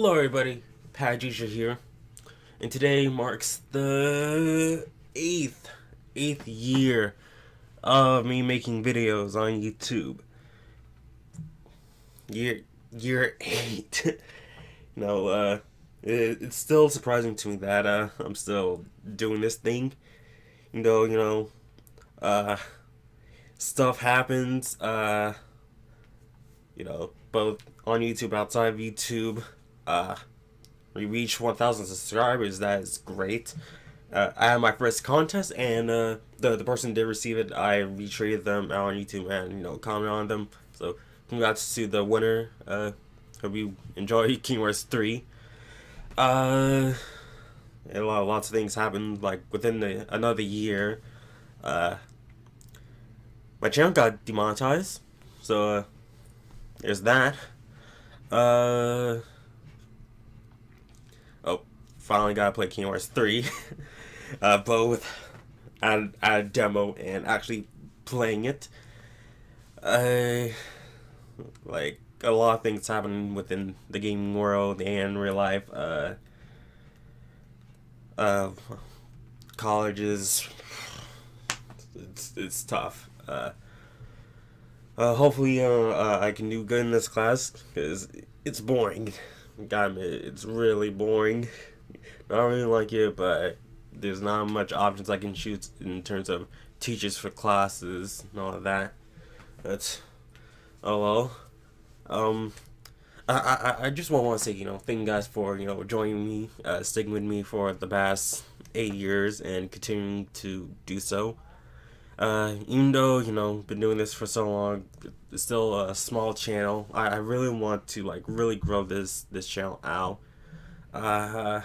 Hello everybody, Power Jusho here, and today marks the eighth, eighth year of me making videos on YouTube. Year, year eight. you know, uh, it, it's still surprising to me that, uh, I'm still doing this thing, You know, you know, uh, stuff happens, uh, you know, both on YouTube, outside of YouTube. Uh, we reached 1,000 subscribers. That is great. Uh, I had my first contest, and uh, the the person did receive it. I retweeted them on YouTube and you know commented on them. So congrats to the winner. Uh, hope you enjoy Kingdom Hearts 3. Uh, a lot, lots of things happened like within the another year. Uh, my channel got demonetized, so. Uh, there's that. Uh. Finally got to play Kingdom Hearts 3. uh, both at, at a demo and actually playing it. Uh, like, a lot of things happen within the gaming world and real life. Uh, uh, colleges, it's, it's tough. Uh, uh, hopefully, uh, uh, I can do good in this class because it's boring. God, it's really boring. I don't really like it, but there's not much options I can choose in terms of teachers for classes and all of that. That's oh well. Um, I I I just want to say you know thank you guys for you know joining me, uh, sticking with me for the past eight years and continuing to do so. Uh, even though you know been doing this for so long, it's still a small channel. I, I really want to like really grow this this channel out. Uh,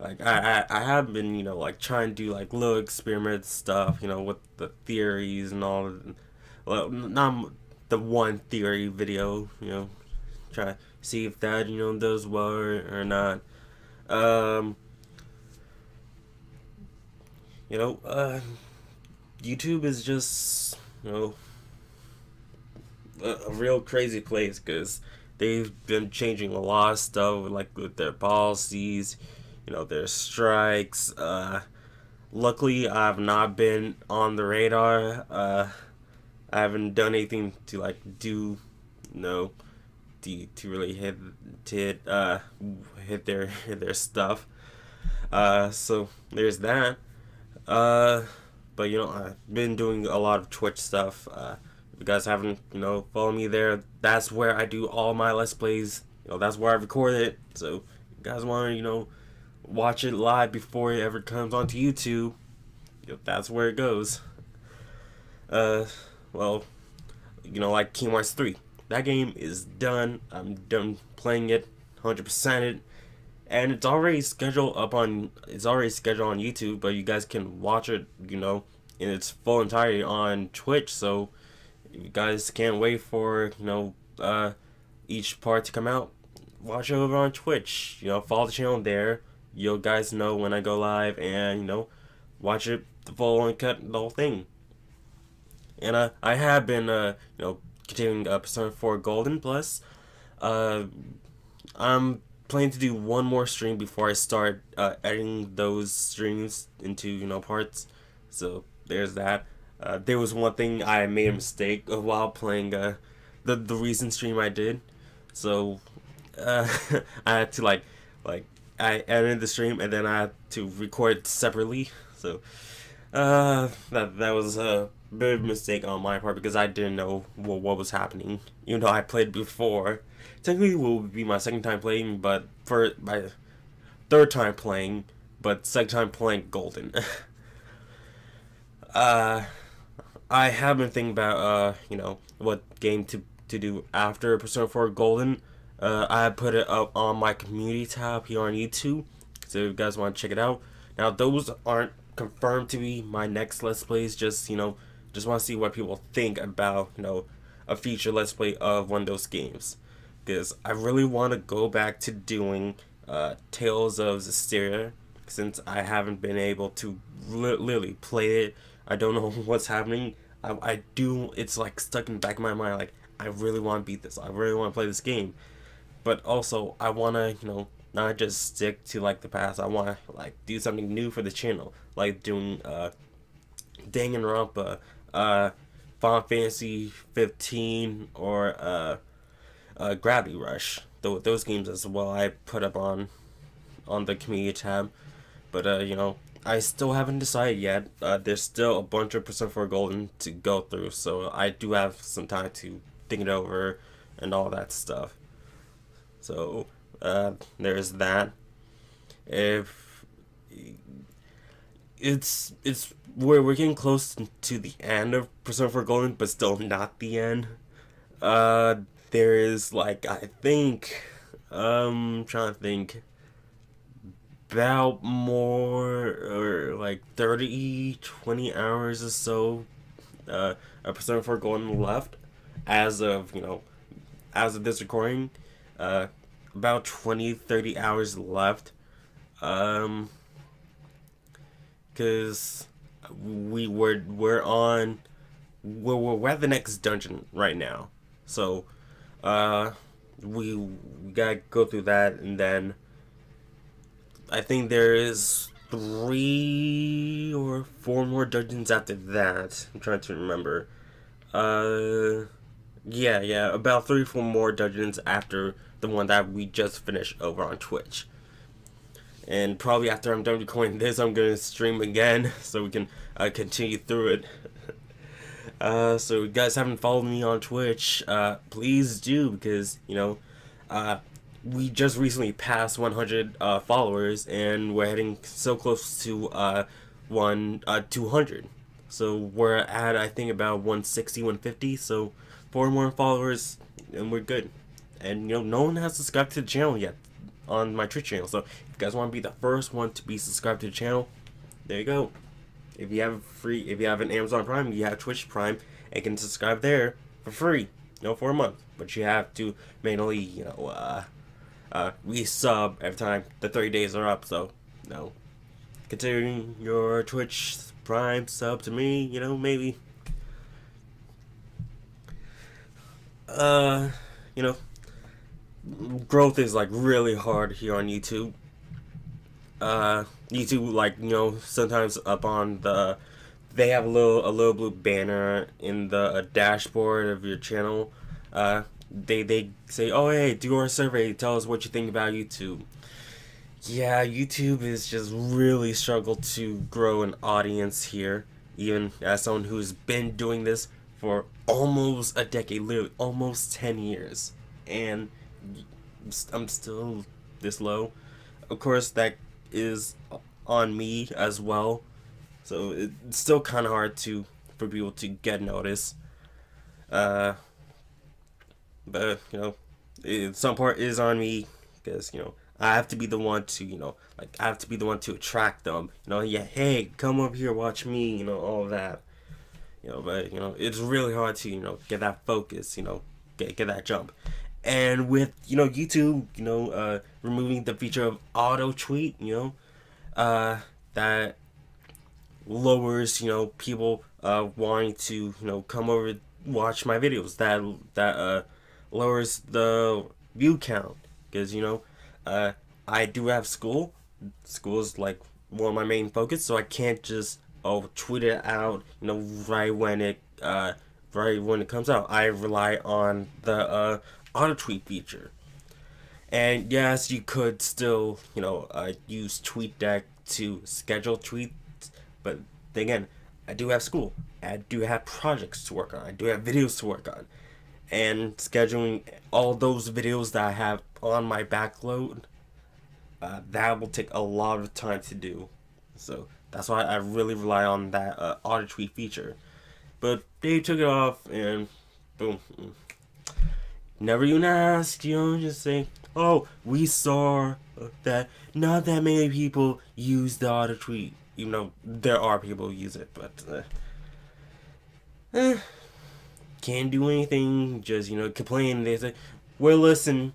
like I, I I have been you know like trying to do like little experiment stuff you know with the theories and all. Well, not the one theory video you know, try to see if that you know does well or, or not. Um you know, uh, YouTube is just, you know, a, a real crazy place because they've been changing a lot of stuff, like with their policies, you know, their strikes. Uh, luckily, I've not been on the radar. Uh, I haven't done anything to like do, you know, to, to really hit to hit uh hit their hit their stuff. Uh, so there's that. Uh, but you know, I've been doing a lot of Twitch stuff. Uh, if you guys haven't, you know, follow me there. That's where I do all my Let's Plays. You know, that's where I record it. So, you guys want to, you know, watch it live before it ever comes onto YouTube, you know, that's where it goes. Uh, well, you know, like Kingdom Hearts 3. That game is done. I'm done playing it, 100% it and it's already scheduled up on it's already scheduled on YouTube, but you guys can watch it, you know, in its full entirety on Twitch. So you guys can't wait for you know uh, each part to come out. Watch it over on Twitch. You know, follow the channel there. You'll guys know when I go live, and you know, watch it the full and cut the whole thing. And uh, I have been uh, you know continuing Persona 4 Golden Plus. Uh, I'm planning to do one more stream before I start uh, editing those streams into you know parts. So there's that. Uh, there was one thing I made a mistake of while playing uh, the the recent stream I did. So uh, I had to like like I edited the stream and then I had to record separately. So uh, that that was a bit of a mistake on my part because I didn't know what, what was happening. Even though I played before, technically will be my second time playing, but for my third time playing, but second time playing Golden. uh, I have been thinking about uh, you know, what game to to do after Persona 4 Golden. Uh, I put it up on my community tab here on YouTube, so if you guys want to check it out. Now those aren't confirmed to be my next Let's Plays. Just you know, just want to see what people think about you know a future Let's Play of one of those games because I really want to go back to doing uh, Tales of Zestiria since I haven't been able to li literally play it. I don't know what's happening. I, I do, it's like stuck in the back of my mind, like, I really want to beat this. I really want to play this game. But also I wanna you know not just stick to like the past. I wanna like do something new for the channel, like doing uh, Danganronpa, uh, Final Fantasy 15, or uh, uh, Gravity Rush. Th- those games as well. I put up on on the community tab, but uh, you know I still haven't decided yet. Uh, there's still a bunch of Persona 4 Golden to go through, so I do have some time to think it over and all that stuff. So uh, there's that. If it's it's we're we're getting close to the end of Persona 4 Golden, but still not the end. Uh, there is like I think um I'm trying to think about more or like 30 20 hours or so uh a Persona 4 Golden left as of you know as of this recording uh about 20 30 hours left um because we were we're on we're, we're at the next dungeon right now so uh we, we gotta go through that and then I think there is three or four more dungeons after that. I'm trying to remember. Uh, yeah, yeah, about three, four more dungeons after the one that we just finished over on Twitch. And probably after I'm done recording this, I'm gonna stream again so we can uh, continue through it. uh, so you guys haven't followed me on Twitch, uh, please do because you know, uh, we just recently passed 100 uh, followers and we're heading so close to uh, one uh, 200 so we're at i think about 160 150 so four more followers and we're good and you know no one has subscribed to the channel yet on my twitch channel so if you guys want to be the first one to be subscribed to the channel there you go if you have free if you have an amazon prime you have twitch prime and can subscribe there for free you know for a month but you have to manually you know uh uh, resub every time the 30 days are up. So, you know, considering your Twitch Prime sub to me, you know, maybe. Uh, you know, growth is like really hard here on YouTube. Uh, YouTube, like, you know, sometimes up on the they have a little a little blue banner in the dashboard of your channel. Uh, they they say, "Oh, hey, do our survey. Tell us what you think about YouTube." Yeah, YouTube is just really struggled to grow an audience here, even as someone who's been doing this for almost a decade, literally almost 10 years. And I'm still this low. Of course, that is on me as well. So it's still kind of hard to for people to get noticed. Uh, but you know, it, some part is on me because you know I have to be the one to you know like I have to be the one to attract them. You know, yeah, hey, come over here, watch me. You know, all that. You know, but you know it's really hard to you know get that focus. You know, get get that jump. And with you know YouTube, you know, uh, removing the feature of auto tweet, you know, uh, that lowers you know people uh wanting to you know come over watch my videos. That that uh lowers the view count because you know uh, I do have school. School is like one of my main focus, so I can't just oh tweet it out you know right when it uh, right when it comes out. I rely on the uh, auto tweet feature. And yes, you could still, you know, uh, use TweetDeck to schedule tweets, but again, I do have school. I do have projects to work on. I do have videos to work on and scheduling all those videos that I have on my backload, uh, that will take a lot of time to do. So that's why I really rely on that uh, auto tweet feature. But they took it off and boom. Never even ask, you know, just say, oh, we saw that not that many people use the auto tweet. Even though there are people who use it, but. Uh, eh can't do anything. Just you know, complain. They say we're listening,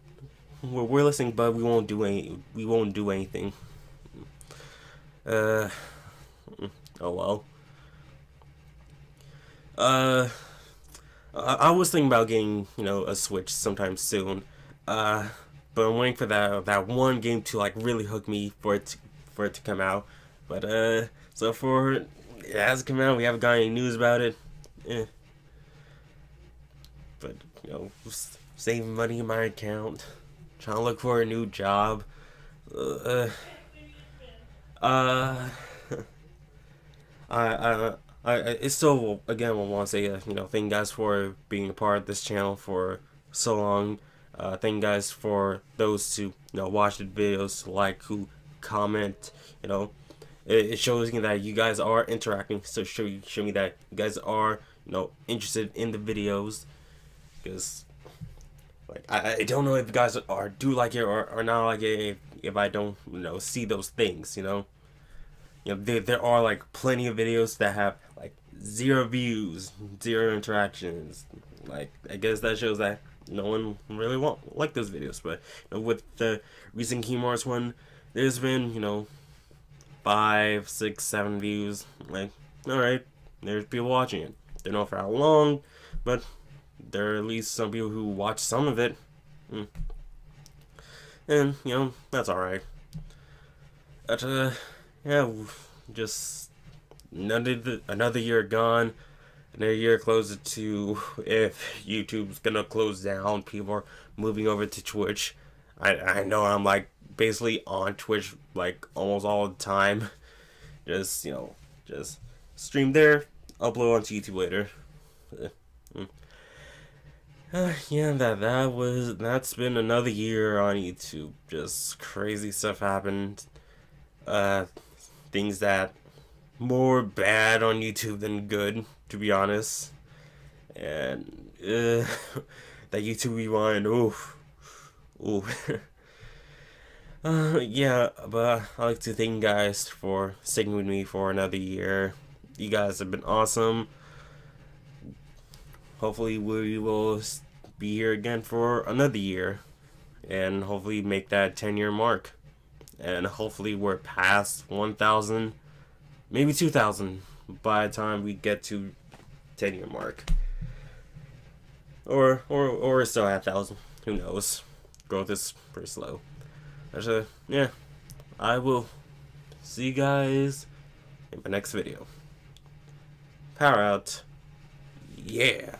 we're, we're listening, but we won't do any. We won't do anything. Uh, oh well. Uh, I, I was thinking about getting you know a Switch sometime soon. Uh, but I'm waiting for that that one game to like really hook me for it to, for it to come out. But uh, so for it hasn't come out. We haven't got any news about it. Eh. But you know, saving money in my account, trying to look for a new job. Uh, uh, I, I, I, it's still again. I want to say, uh, you know, thank you guys for being a part of this channel for so long. Uh, thank you guys for those who you know watch the videos, like, who comment. You know, it, it shows me that you guys are interacting. So show show me that you guys are you know interested in the videos, because like I, I don't know if you guys are do like it or, or not like it if, if I don't you know see those things. You know, you know there there are like plenty of videos that have like zero views, zero interactions. Like I guess that shows that no one really won't like those videos. But you know, with the recent Hearts one, there's been you know five, six, seven views. Like all right, there's people watching it. Don't know for how long, but there are at least some people who watch some of it. Mm. And you know that's all right. But uh, yeah, just another another year gone another year closer to if YouTube's gonna close down, people are moving over to Twitch. I I know I'm like basically on Twitch like almost all the time. Just you know, just stream there, upload onto YouTube later. Uh, yeah, that that was that's been another year on YouTube. Just crazy stuff happened. Uh, things that more bad on YouTube than good to be honest. And uh, that YouTube rewind, oof, oof. uh, yeah, but I like to thank you guys for sticking with me for another year. You guys have been awesome. Hopefully, we will be here again for another year, and hopefully make that 10 year mark. And hopefully, we're past 1,000, maybe 2,000 by the time we get to 10 year mark. Or, or, or still at 1,000. Who knows? Growth is pretty slow. Actually, yeah. I will see you guys in my next video. Power out. Yeah.